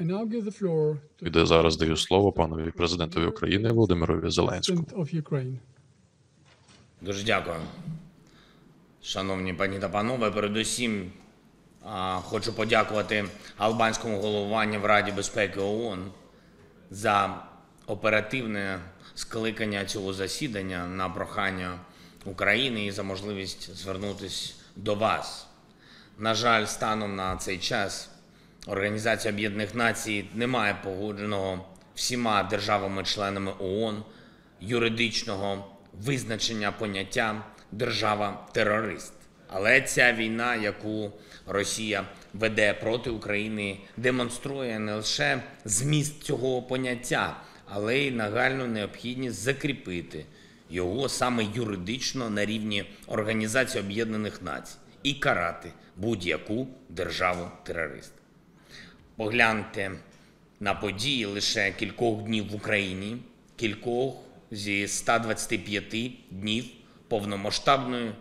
I now give the floor to І зараз даю слово панові президентові України Володимирові Зеленському. President. Дуже дякую. Шановні пані та панове, передусім хочу подякувати албанському головуванню в Раді безпеки ООН за оперативне скликання цього засідання на прохання України і за можливість звернутися до вас. На жаль, станом на цей час Організація Об'єднаних Націй не має погодженого всіма державами-членами ООН юридичного визначення поняття держава-терорист. Але ця війна, яку Росія веде проти України, демонструє не лише зміст цього поняття, але й нагальну необхідність закріпити його саме юридично на рівні Організації Об'єднаних Націй і карати будь-яку державу-терорист. Погляньте на події лише кількох днів в Україні, кількох зі 125 днів повномасштабної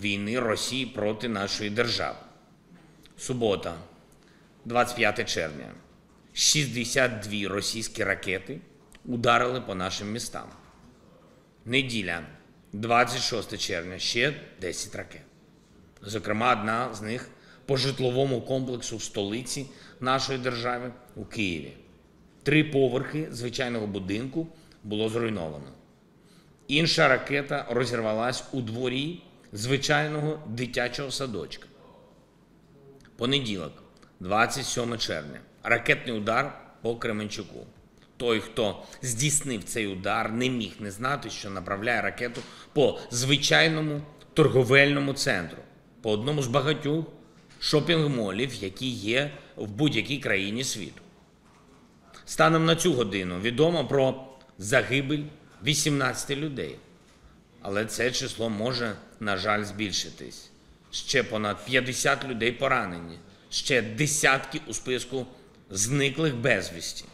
війни Росії проти нашої держави. Субота, 25 червня. 62 російські ракети ударили по нашим містам. Неділя, 26 червня, ще 10 ракет. Зокрема, одна з них по житловому комплексу в столиці нашої держави у Києві. Три поверхи звичайного будинку було зруйновано. Інша ракета розірвалась у дворі звичайного дитячого садочка. Понеділок, 27 червня. Ракетний удар по Кременчуку. Той, хто здійснив цей удар, не міг не знати, що направляє ракету по звичайному торговельному центру, по одному з багатьох шопінг-молів, які є в будь-якій країні світу. Станом на цю годину відомо про загибель 18 людей. Але це число може, на жаль, збільшитись. Ще понад 50 людей поранені, ще десятки у списку зниклих безвісті.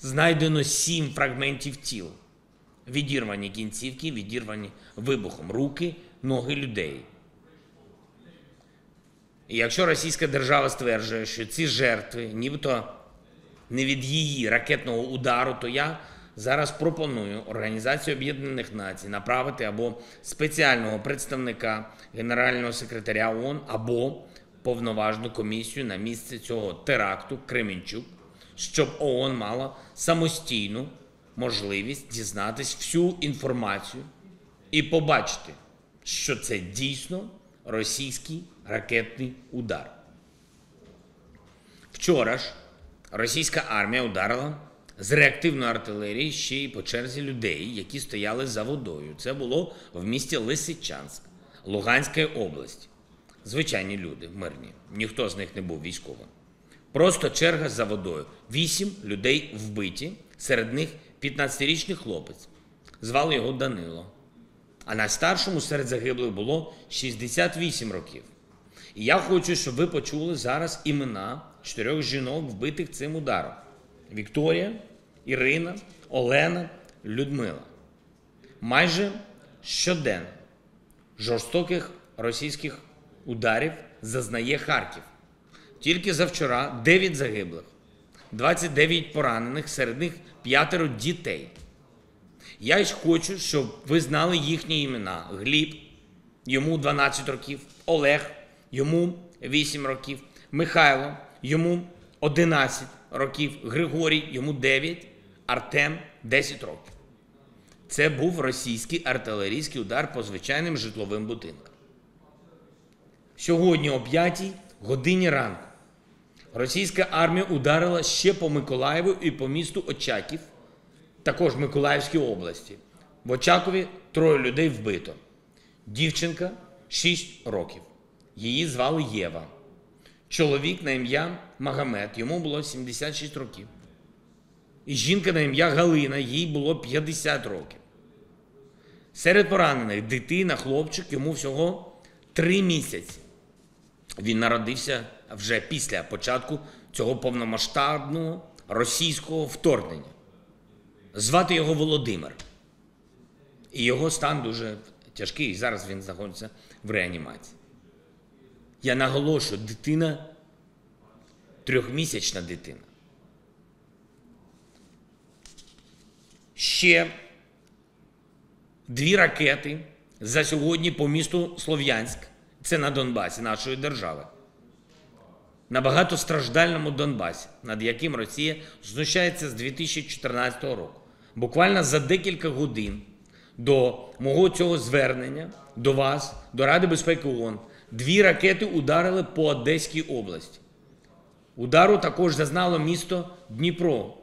Знайдено сім фрагментів тіл, відірвані кінцівки, відірвані вибухом руки, ноги людей. Якщо Російська держава стверджує, що ці жертви нібито не від її ракетного удару, то я зараз пропоную Організацію Об'єднаних Націй направити або спеціального представника Генерального секретаря ООН, або повноважну комісію на місце цього теракту Кременчук, щоб ООН мала самостійну можливість дізнатись всю інформацію і побачити, що це дійсно російський ракетний удар. Вчора ж російська армія ударила з реактивної артилерії ще й по черзі людей, які стояли за водою. Це було в місті Лисичанськ, Луганської області. Звичайні люди, мирні. Ніхто з них не був військовим. Просто черга за водою. Вісім людей вбиті, серед них 15-річний хлопець. Звали його Данило. А найстаршому серед загиблих було 68 років. І я хочу, щоб ви почули зараз імена чотирьох жінок, вбитих цим ударом: Вікторія, Ірина, Олена, Людмила. Майже щоденно жорстоких російських ударів зазнає Харків. Тільки завчора 9 загиблих, 29 поранених, серед них п'ятеро дітей. Я ж хочу, щоб ви знали їхні імена. Гліб, йому 12 років, Олег, йому 8 років, Михайло, йому 11 років, Григорій, йому 9, Артем 10 років. Це був російський артилерійський удар по звичайним житловим будинкам. Сьогодні о 5 годині ранку російська армія ударила ще по Миколаєву і по місту Очаків, також Миколаївській області. В Очакові троє людей вбито. Дівчинка 6 років. Її звали Єва. Чоловік на ім'я Магомед, йому було 76 років. І жінка на ім'я Галина, їй було 50 років. Серед поранених дитина, хлопчик, йому всього 3 місяці. Він народився вже після початку цього повномасштабного російського вторгнення. Звати його Володимир. І його стан дуже тяжкий, і зараз він знаходиться в реанімації. Я наголошую, дитина трьохмісячна дитина. Ще дві ракети за сьогодні по місту Слов'янськ. Це на Донбасі нашої держави. На багатостраждальному Донбасі, над яким Росія знущається з 2014 року. Буквально за декілька годин до мого цього звернення до вас, до Ради безпеки ООН, дві ракети ударили по Одеській області. Удару також зазнало місто Дніпро.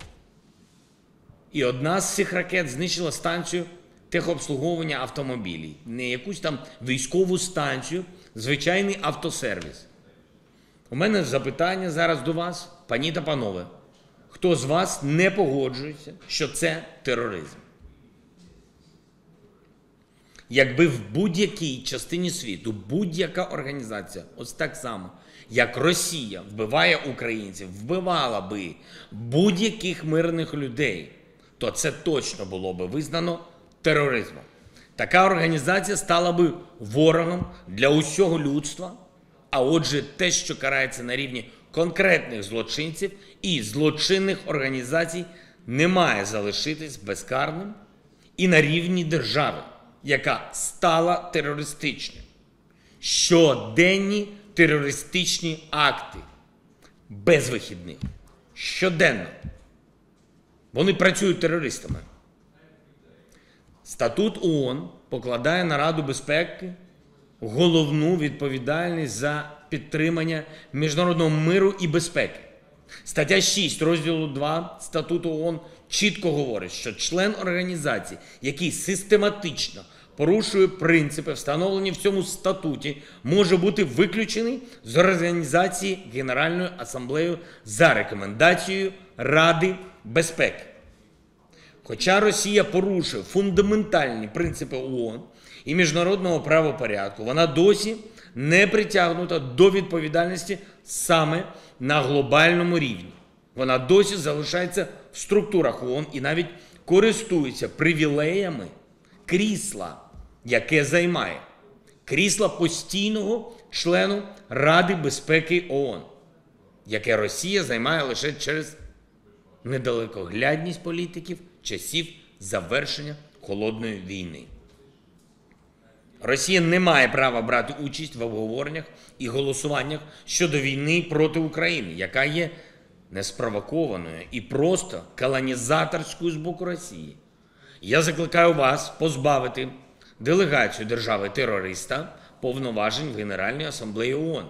І одна з цих ракет знищила станцію техобслуговування автомобілів. Не якусь там військову станцію, звичайний автосервіс. У мене запитання зараз до вас, пані та панове. Хто з вас не погоджується, що це тероризм? Якби в будь-якій частині світу будь-яка організація, ось так само, як Росія вбиває українців, вбивала би будь-яких мирних людей, то це точно було би визнано тероризмом. Така організація стала би ворогом для усього людства. А отже, те, що карається на рівні конкретних злочинців і злочинних організацій, не має залишитись безкарним і на рівні держави, яка стала терористичною. Щоденні терористичні акти без вихідних. Щоденно. Вони працюють терористами. Статут ООН покладає на Раду безпеки головну відповідальність за підтримання міжнародного миру і безпеки. Стаття 6 розділу 2 статуту ООН чітко говорить, що член організації, який систематично порушує принципи, встановлені в цьому статуті, може бути виключений з організації Генеральною асамблеєю за рекомендацією Ради безпеки. Хоча Росія порушує фундаментальні принципи ООН і міжнародного правопорядку, вона досі не притягнута до відповідальності саме на глобальному рівні. Вона досі залишається в структурах ООН і навіть користується привілеями крісла, яке займає крісла постійного члену Ради безпеки ООН, яке Росія займає лише через недалекоглядність політиків часів завершення холодної війни. Росія не має права брати участь в обговореннях і голосуваннях щодо війни проти України, яка є неспровокованою і просто колонізаторською з боку Росії. Я закликаю вас позбавити делегацію держави-терориста повноважень в Генеральній асамблеї ООН.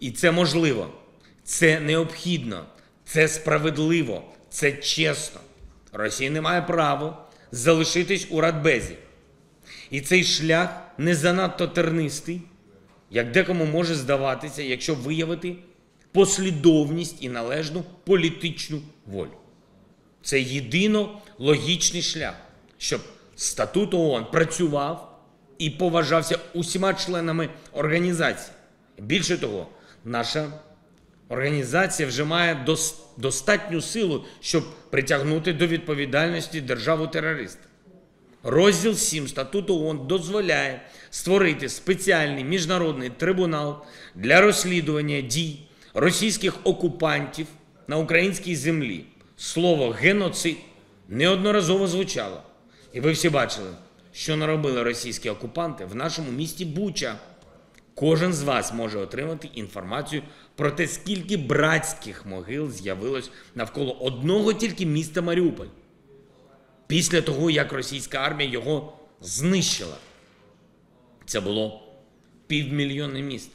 І це можливо, це необхідно, це справедливо, це чесно. Росія не має права залишитись у Радбезі. І цей шлях не занадто тернистий, як декому може здаватися, якщо виявити послідовність і належну політичну волю. Це єдино логічний шлях, щоб статут ООН працював і поважався усіма членами організації. Більше того, наша організація вже має достатню силу, щоб притягнути до відповідальності державу-терориста. Розділ 7 статуту ООН дозволяє створити спеціальний міжнародний трибунал для розслідування дій російських окупантів на українській землі. Слово геноцид неодноразово звучало. І ви всі бачили, що наробили російські окупанти в нашому місті Буча. Кожен з вас може отримати інформацію про те, скільки братських могил з'явилось навколо одного тільки міста Маріуполь після того, як російська армія його знищила. Це було півмільйонне міст.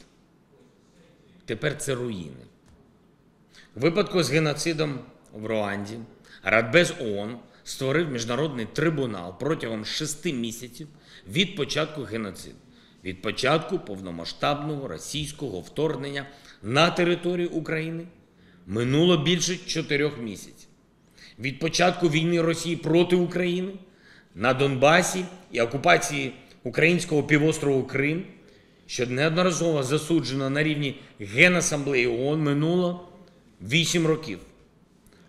Тепер це руїни. У випадку з геноцидом в Руанді Радбез ООН створив міжнародний трибунал протягом шести місяців від початку геноциду, від початку повномасштабного російського вторгнення на територію України минуло більше чотирьох місяців. Від початку війни Росії проти України на Донбасі і окупації українського півострову Крим, що неодноразово засуджено на рівні Генасамблеї ООН, минуло 8 років.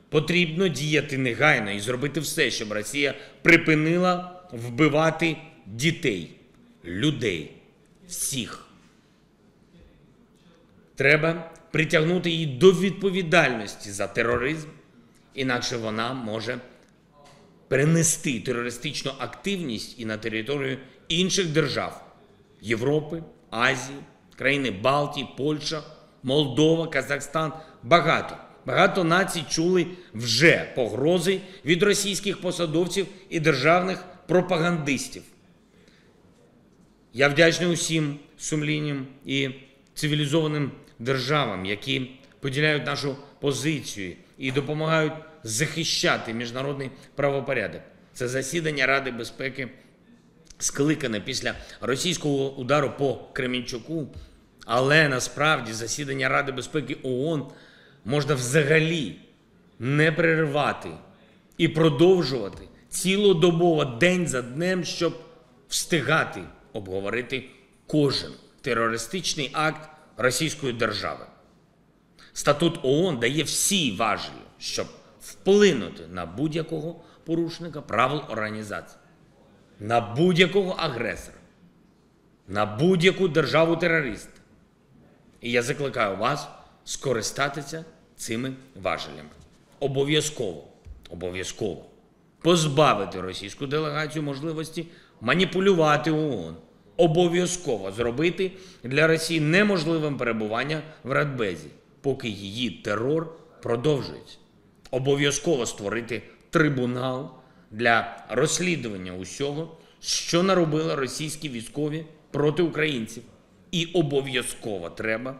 Потрібно діяти негайно і зробити все, щоб Росія припинила вбивати дітей, людей, всіх. Треба притягнути її до відповідальності за тероризм, інакше вона може перенести терористичну активність і на територію інших держав Європи, Азії, країни Балтії, Польща, Молдова, Казахстан. Багато. Багато націй чули вже погрози від російських посадовців і державних пропагандистів. Я вдячний усім сумлінням і цивілізованим державам, які поділяють нашу позицію і допомагають захищати міжнародний правопорядок. Це засідання Ради безпеки скликане після російського удару по Кременчуку, але насправді засідання Ради безпеки ООН можна взагалі не переривати і продовжувати цілодобово день за днем, щоб встигати обговорити кожен терористичний акт Російської держави. Статут ООН дає всі важелі, щоб вплинути на будь-якого порушника правил організації, на будь-якого агресора, на будь-яку державу терориста. І я закликаю вас скористатися цими важелями. Обов'язково, обов'язково позбавити російську делегацію можливості маніпулювати ООН. Обов'язково зробити для Росії неможливим перебування в Радбезі, поки її терор продовжується. Обов'язково створити трибунал для розслідування усього, що наробили російські військові проти українців. І обов'язково треба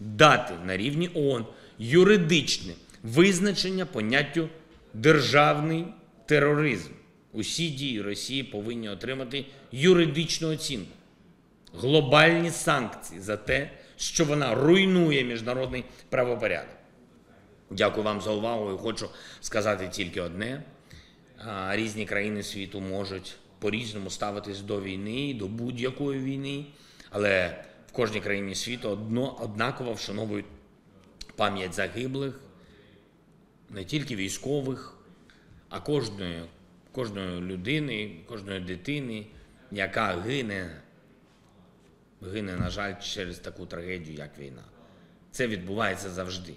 дати на рівні ООН юридичне визначення поняттю державний тероризм. Усі дії Росії повинні отримати юридичну оцінку, глобальні санкції за те, що вона руйнує міжнародний правопорядок. Дякую вам за увагу і хочу сказати тільки одне. Різні країни світу можуть по-різному ставитись до війни, до будь-якої війни, але в кожній країні світу одно, однаково вшановують пам'ять загиблих, не тільки військових, а кожної, кожної людини, кожної дитини, яка гине, гине, на жаль, через таку трагедію, як війна. Це відбувається завжди.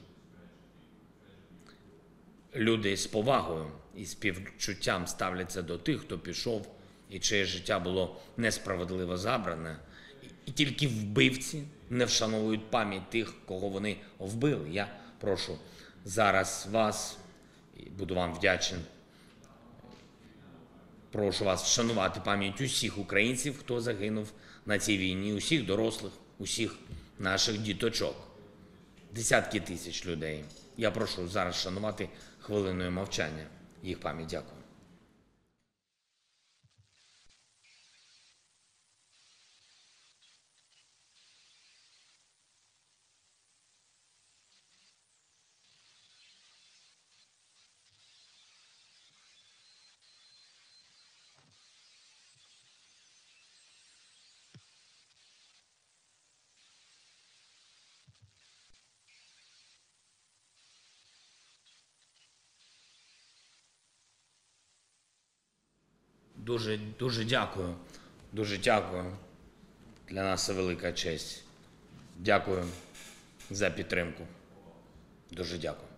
Люди з повагою і співчуттям ставляться до тих, хто пішов і чиє життя було несправедливо забране. І тільки вбивці не вшановують пам'ять тих, кого вони вбили. Я прошу зараз вас, і буду вам вдячний, прошу вас вшанувати пам'ять усіх українців, хто загинув на цій війні, усіх дорослих, усіх наших діточок десятки тисяч людей. Я прошу зараз шанувати хвилиною мовчання їх пам'ять. Дякую. Дуже, дуже дякую. Дуже дякую. Для нас велика честь. Дякую за підтримку. Дуже дякую.